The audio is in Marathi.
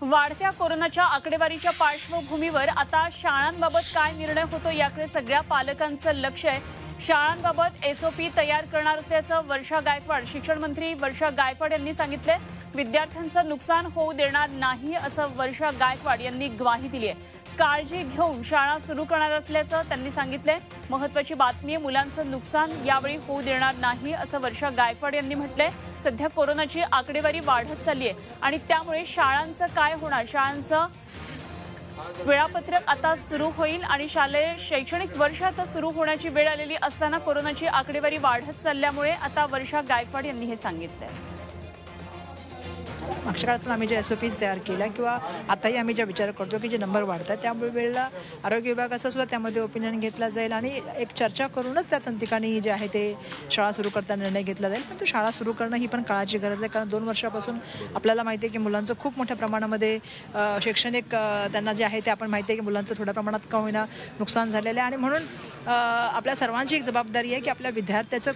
वाढत्या कोरोनाच्या आकडेवारीच्या पार्श्वभूमीवर आता शाळांबाबत काय निर्णय होतो याकडे सगळ्या पालकांचं लक्ष आहे. शाळांबाबत एसओपी तयार करणार असल्याचं वर्षा गायकवाड शिक्षण मंत्री वर्षा गायकवाड यांनी सांगितले विद्यार्थ्यांचं नुकसान होऊ देणार नाही असं वर्षा गायकवाड यांनी ग्वाही दिली आहे काळजी घेऊन शाळा सुरू करणार असल्याचं त्यांनी सांगितलंय. महत्वाची बातमी आहे मुलांचं नुकसान यावेळी होऊ देणार नाही असं वर्षा गायकवाड यांनी म्हटलंय. सध्या कोरोनाची आकडेवारी वाढत चालली आहे आणि त्यामुळे शाळांचं काय होणार? शाळांचं वेळापत्रक आता सुरू होईल आणि शालेय शैक्षणिक वर्ष आता सुरू होण्याची वेळ आलेली असताना कोरोनाची आकडेवारी वाढत चालल्यामुळे आता वर्षा गायकवाड यांनी हे सांगितलंय. मागच्या काळात आम्ही ज्या एस ओ पीज तयार केल्या किंवा आताही आम्ही ज्या विचार करतो की जे नंबर वाढतात त्यामुळे वेळेला आरोग्य विभागाचा सुद्धा त्यामध्ये ओपिनियन घेतला जाईल आणि एक चर्चा करूनच त्या ठिकाणी जे आहे ते शाळा सुरू करताना निर्णय घेतला जाईल. पण तो शाळा सुरू करणं ही पण काळाची गरज आहे कारण दोन वर्षापासून आपल्याला माहिती आहे की मुलांचं खूप मोठ्या प्रमाणामध्ये शैक्षणिक त्यांना जे आहे ते आपण माहिती आहे की मुलांचं थोड्या प्रमाणात का होईना नुकसान झालेलं आहे. आणि म्हणून आपल्या सर्वांची एक जबाबदारी आहे की आपल्या विद्यार्थ्याचं